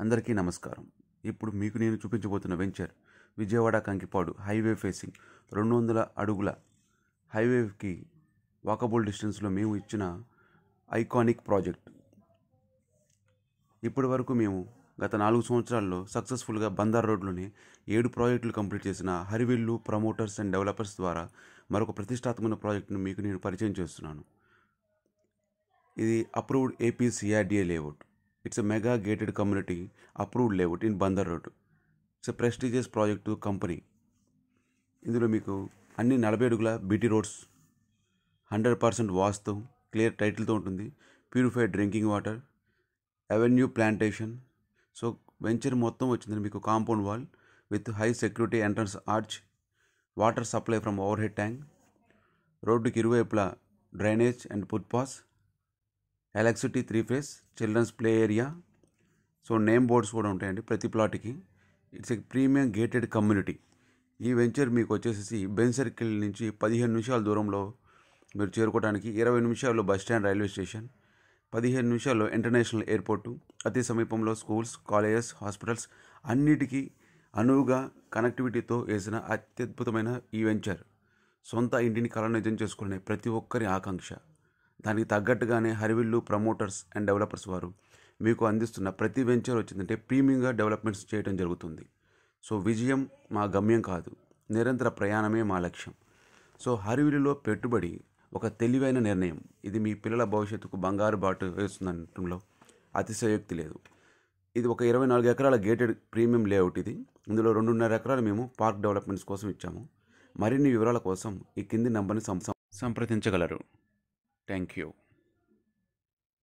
అందరికీ నమస్కారం. ఇప్పుడు మీకు నేను చూపించబోతున్న venture Vijayawada Kankipadu highway facing రెండు వందల అడుగుల హైవేకి వాకబుల్ డిస్టెన్స్లో మేము ఇచ్చిన ఐకానిక్ ప్రాజెక్ట్. ఇప్పటి వరకు మేము గత నాలుగు సంవత్సరాల్లో సక్సెస్ఫుల్గా బందర్ రోడ్లోని ఏడు ప్రాజెక్టులు కంప్లీట్ చేసిన హరివిల్లు ప్రమోటర్స్ అండ్ డెవలపర్స్ ద్వారా మరొక ప్రతిష్టాత్మక ప్రాజెక్టును మీకు నేను పరిచయం చేస్తున్నాను. ఇది approved APCRDA layout. It's a mega gated community approved layout in Bandar road it's a prestigious project company ఇందులో మీకు అన్ని నలభై అడుగుల BT roads hundred percent vastu clear టైటిల్తో ఉంటుంది purified drinking water avenue plantation so venture మొత్తం వచ్చింది మీకు compound wall with high security entrance arch water supply from overhead tank రోడ్డుకి ఇరువైపులా drainage and footpaths electricity three phase children's play area so name boards కూడా ఉంటాయండి ప్రతి ప్లాట్కి it's a premium gated community ఈ venture మీకు వచ్చేసి బెన్ సర్కిల్ నుంచి పదిహేను నిమిషాల దూరంలో మీరు చేరుకోవడానికి ఇరవై నిమిషాల్లో బస్ స్టాండ్ రైల్వే స్టేషన్ పదిహేను నిమిషాల్లో ఇంటర్నేషనల్ ఎయిర్పోర్టు అతి సమీపంలో స్కూల్స్ కాలేజెస్ హాస్పిటల్స్ అన్నిటికీ అనువుగా కనెక్టివిటీతో వేసిన అత్యద్భుతమైన ఈ వెంచర్ సొంత ఇంటిని కళ నిజం చేసుకునే ప్రతి ఒక్కరి ఆకాంక్ష. దానికి తగ్గట్టుగానే హరివిల్లు ప్రమోటర్స్ అండ్ డెవలపర్స్ వారు మీకు అందిస్తున్న ప్రతి వెంచర్ వచ్చిందంటే ప్రీమియంగా డెవలప్మెంట్స్ చేయడం జరుగుతుంది. సో విజయం మా గమ్యం కాదు. నిరంతర ప్రయాణమే మా లక్ష్యం. సో హరివిల్లులో పెట్టుబడి ఒక తెలివైన నిర్ణయం. ఇది మీ పిల్లల భవిష్యత్తుకు బంగారు బాటు వేస్తుందనటంలో అతిశయోక్తి లేదు. ఇది ఒక ఇరవై నాలుగు ఎకరాల గేటెడ్ ప్రీమియం లేఅవుట్ ఇది. ఇందులో రెండున్నర ఎకరాలు మేము పార్క్ డెవలప్మెంట్స్ కోసం ఇచ్చాము. మరిన్ని వివరాల కోసం ఈ కింది నంబర్ని సంప్రదించగలరు. Thank you.